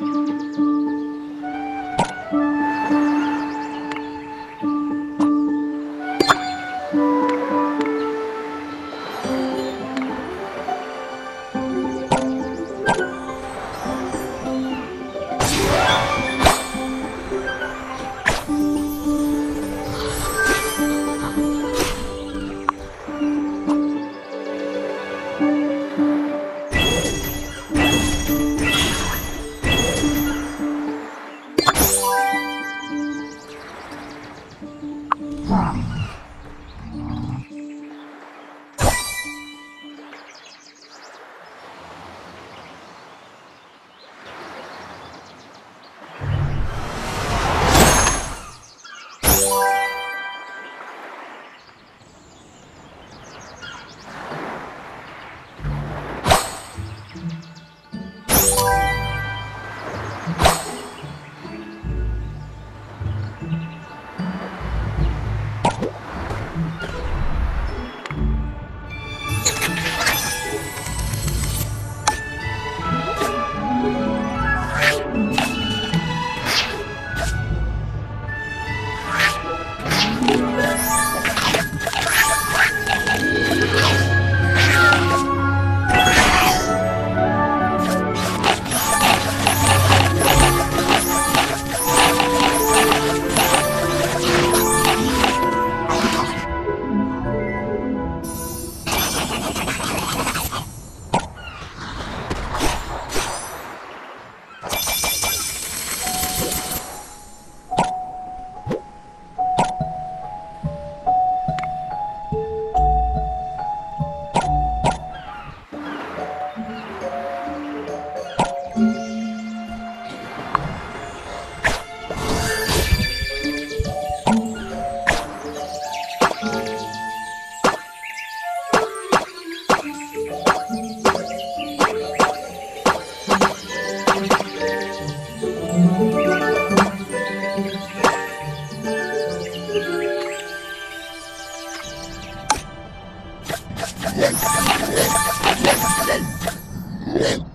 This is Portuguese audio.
you Yeah.